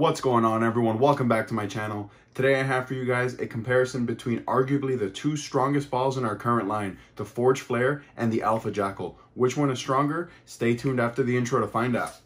What's going on everyone? Welcome back to my channel. Today I have for you guys a comparison between arguably the two strongest balls in our current line, the Forge Flare and the Alpha Jackal. Which one is stronger? Stay tuned after the intro to find out.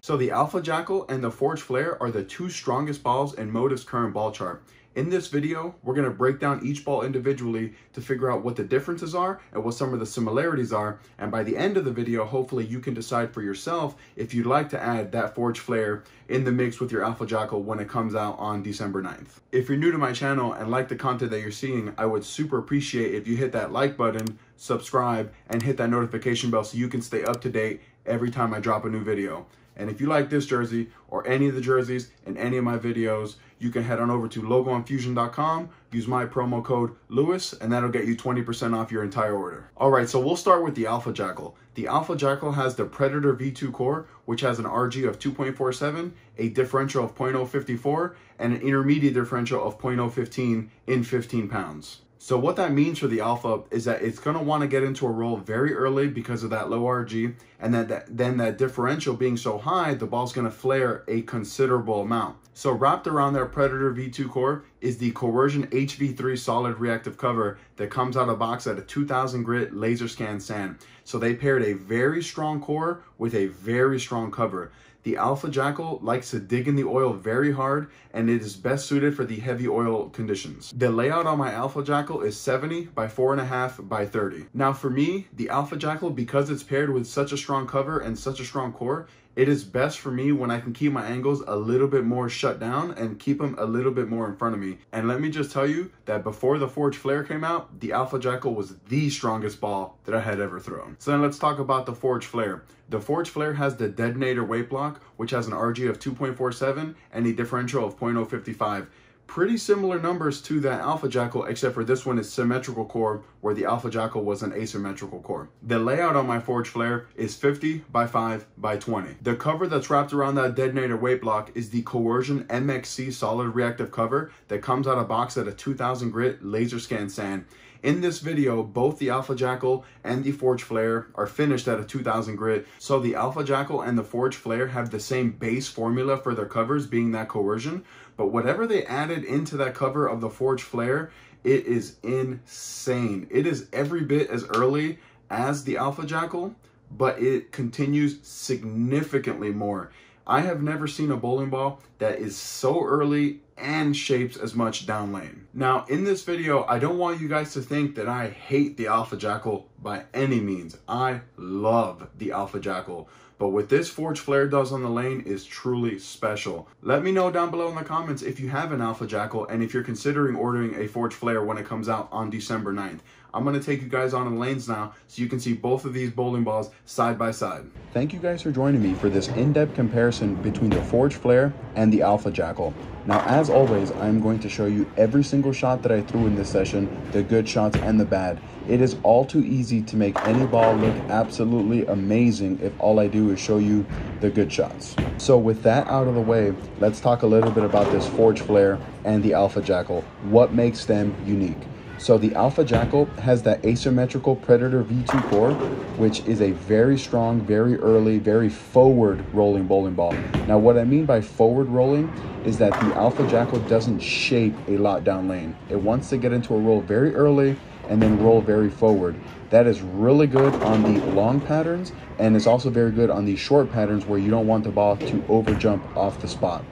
So the Alpha Jackal and the Forge Flare are the two strongest balls in Motiv's current ball chart. In this video, we're to break down each ball individually to figure out what the differences are and what some of the similarities are. And by the end of the video, hopefully you can decide for yourself if you'd like to add that Forge Flare in the mix with your Alpha Jackal when it comes out on December 9th. If you're new to my channel and like the content that you're seeing, I would super appreciate if you hit that like button, subscribe, and hit that notification bell so you can stay up to date every time I drop a new video. And if you like this jersey or any of the jerseys in any of my videos, you can head on over to logoinfusion.com, use my promo code Luis, and that'll get you 20% off your entire order. All right, so we'll start with the Alpha Jackal. The Alpha Jackal has the Predator V2 core, which has an RG of 2.47, a differential of 0.054, and an intermediate differential of 0.015 in 15 pounds. So what that means for the alpha is that it's going to want to get into a roll very early because of that low RG and that, that then that differential being so high, the ball's going to flare a considerable amount. So wrapped around their Predator V2 core is the Coercion HV3 solid reactive cover that comes out of box at a 2000 grit laser scan sand. So they paired a very strong core with a very strong cover. The Alpha Jackal likes to dig in the oil very hard and it is best suited for the heavy oil conditions. The layout on my Alpha Jackal is 70 by 4.5 by 30. Now for me, the Alpha Jackal, because it's paired with such a strong cover and such a strong core, it is best for me when I can keep my angles a little bit more shut down and keep them a little bit more in front of me. And let me just tell you that before the Forge Flare came out, the Alpha Jackal was the strongest ball that I had ever thrown. So then let's talk about the Forge Flare. The Forge Flare has the Detonator weight block, which has an RG of 2.47 and a differential of 0.055 pretty similar numbers to that Alpha Jackal, except for this one is symmetrical core, where the Alpha Jackal was an asymmetrical core. The layout on my Forge Flare is 50 by 5 by 20. The cover that's wrapped around that detonator weight block is the Coercion MXC solid reactive cover that comes out of box at a 2000 grit laser scan sand. In this video, both the Alpha Jackal and the Forge Flare are finished at a 2000 grit. So the Alpha Jackal and the Forge Flare have the same base formula for their covers being that coercion. But whatever they added into that cover of the Forge Flare, it is insane. It is every bit as early as the Alpha Jackal, but it continues significantly more. I have never seen a bowling ball that is so early and shapes as much down lane. Now, in this video, I don't want you guys to think that I hate the Alpha Jackal by any means. I love the Alpha Jackal. But what this Forge Flare does on the lane is truly special. Let me know down below in the comments if you have an Alpha Jackal and if you're considering ordering a Forge Flare when it comes out on December 9th. I'm to take you guys on the lanes now so you can see both of these bowling balls side by side. Thank you guys for joining me for this in-depth comparison between the Forge Flare and the Alpha Jackal. Now, as always, I'm going to show you every single shot that I threw in this session, the good shots and the bad. It is all too easy to make any ball look absolutely amazing if all I do is show you the good shots. So with that out of the way, let's talk a little bit about this Forge Flare and the Alpha Jackal. What makes them unique? So the Alpha Jackal has that asymmetrical Predator V2 core, which is a very strong, very early, very forward rolling bowling ball. Now what I mean by forward rolling is that the Alpha Jackal doesn't shape a lot down lane. It wants to get into a roll very early and then roll very forward. That is really good on the long patterns and it's also very good on the short patterns where you don't want the ball to over jump off the spot.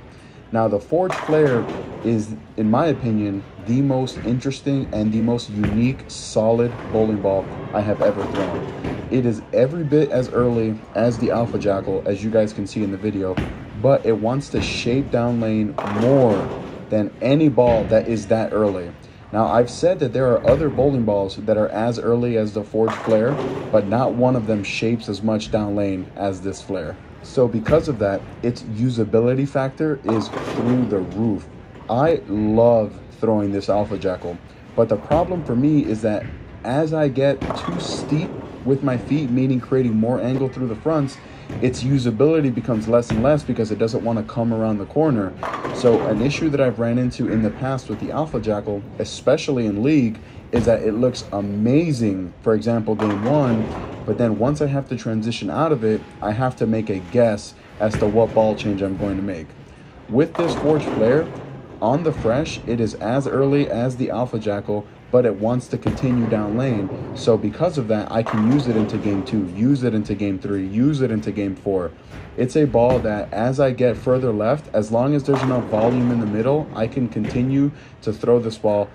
Now the Forge Flare is, in my opinion, the most interesting and the most unique solid bowling ball I have ever thrown. It is every bit as early as the Alpha Jackal, as you guys can see in the video, but it wants to shape down lane more than any ball that is that early. Now, I've said that there are other bowling balls that are as early as the Forge Flare, but not one of them shapes as much down lane as this flare. So because of that, its usability factor is through the roof. I love throwing this Alpha Jackal, but the problem for me is that as I get too steep with my feet, meaning creating more angle through the fronts, its usability becomes less and less because it doesn't want to come around the corner. So an issue that I've ran into in the past with the Alpha Jackal, especially in league, is that it looks amazing, for example, game one, but then once I have to transition out of it, I have to make a guess as to what ball change I'm going to make. With this Forge Flare, on the fresh, it is as early as the Alpha Jackal, but it wants to continue down lane. So because of that, I can use it into game two, use it into game three, use it into game four. It's a ball that as I get further left, as long as there's enough volume in the middle, I can continue to throw this ball,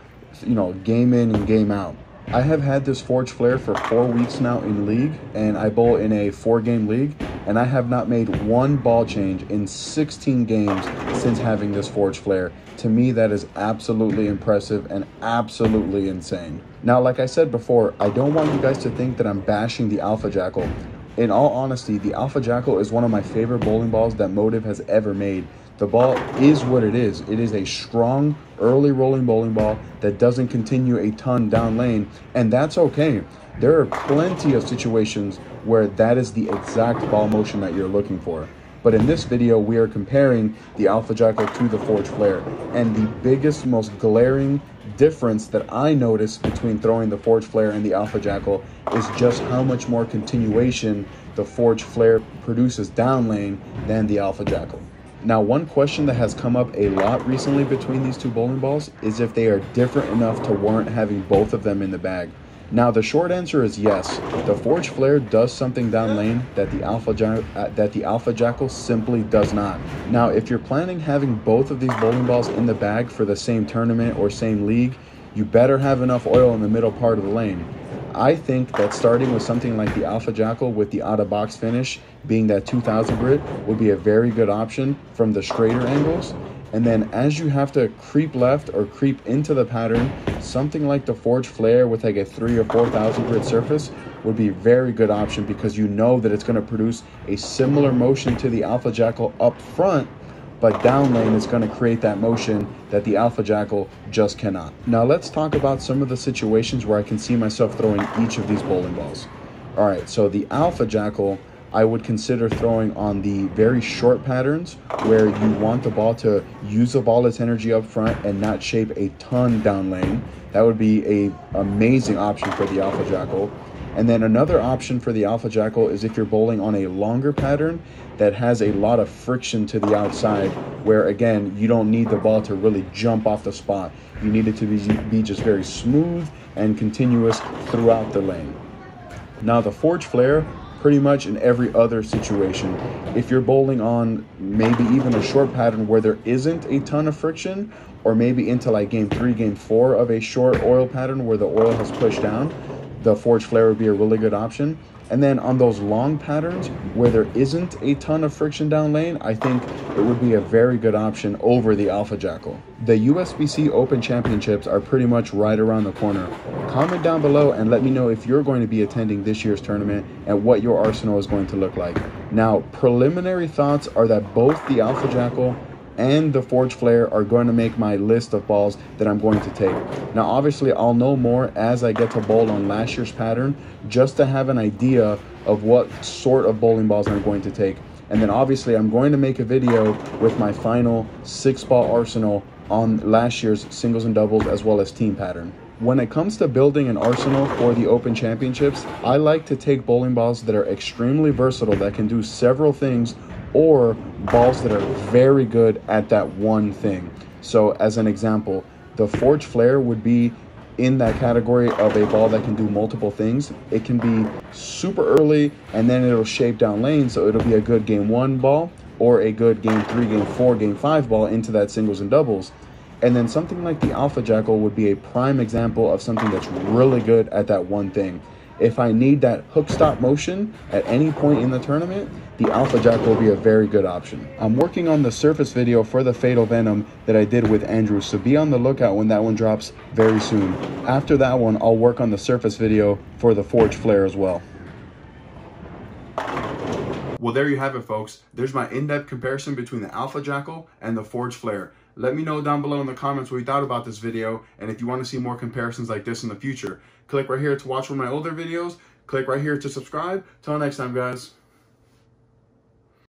you know, game in and game out. I have had this Forge Flare for four weeks now in league, and I bowl in a four game league, and I have not made one ball change in 16 games since having this Forge Flare. To me, that is absolutely impressive and absolutely insane. Now, like I said before, I don't want you guys to think that I'm bashing the Alpha Jackal. In all honesty, the Alpha Jackal is one of my favorite bowling balls that Motiv has ever made. The ball is what it is. It is a strong, early rolling bowling ball that doesn't continue a ton down lane, and that's okay. There are plenty of situations where that is the exact ball motion that you're looking for. But in this video, we are comparing the Alpha Jackal to the Forge Flare. And the biggest, most glaring difference that I notice between throwing the Forge Flare and the Alpha Jackal is just how much more continuation the Forge Flare produces down lane than the Alpha Jackal. Now, one question that has come up a lot recently between these two bowling balls is if they are different enough to warrant having both of them in the bag. Now, the short answer is yes. The Forge Flare does something down lane that the Alpha uh, that the Alpha Jackal simply does not. Now, if you're planning having both of these bowling balls in the bag for the same tournament or same league, you better have enough oil in the middle part of the lane. I think that starting with something like the Alpha Jackal with the out of box finish, being that 2000 grit, would be a very good option from the straighter angles. And then as you have to creep left or creep into the pattern, something like the Forge Flare with like a three or 4,000 grit surface would be a very good option because you know that it's going to produce a similar motion to the Alpha Jackal up front but down lane is going to create that motion that the Alpha Jackal just cannot. Now let's talk about some of the situations where I can see myself throwing each of these bowling balls. All right, so the Alpha Jackal, I would consider throwing on the very short patterns where you want the ball to use up all its energy up front and not shape a ton down lane. That would be a amazing option for the Alpha Jackal. And then another option for the Alpha Jackal is if you're bowling on a longer pattern that has a lot of friction to the outside, where again, you don't need the ball to really jump off the spot. You need it to be, be just very smooth and continuous throughout the lane. Now, the Forge Flare, pretty much in every other situation. If you're bowling on maybe even a short pattern where there isn't a ton of friction, or maybe into like game three, game four of a short oil pattern where the oil has pushed down, the Forge Flare would be a really good option. And then on those long patterns where there isn't a ton of friction down lane, I think it would be a very good option over the Alpha Jackal. The USBC Open Championships are pretty much right around the corner. Comment down below and let me know if you're going to be attending this year's tournament and what your arsenal is going to look like. Now, preliminary thoughts are that both the Alpha Jackal and the Forge Flare are going to make my list of balls that I'm going to take. Now, obviously, I'll know more as I get to bowl on last year's pattern just to have an idea of what sort of bowling balls I'm going to take. And then obviously, I'm going to make a video with my final six ball arsenal on last year's singles and doubles as well as team pattern. When it comes to building an arsenal for the Open Championships, I like to take bowling balls that are extremely versatile that can do several things or balls that are very good at that one thing. So, as an example, the Forge Flare would be in that category of a ball that can do multiple things. It can be super early and then it'll shape down lane, so it'll be a good game one ball or a good game three, game four, game five ball into that singles and doubles. And then something like the Alpha Jackal would be a prime example of something that's really good at that one thing. If I need that hook stop motion at any point in the tournament, the Alpha Jack will be a very good option. I'm working on the surface video for the Fatal Venom that I did with Andrew, so be on the lookout when that one drops very soon. After that one, I'll work on the surface video for the Forge Flare as well. Well, there you have it, folks. There's my in-depth comparison between the Alpha Jackal and the Forge Flare. Let me know down below in the comments what you thought about this video and if you want to see more comparisons like this in the future. Click right here to watch one of my older videos. Click right here to subscribe. Till next time, guys.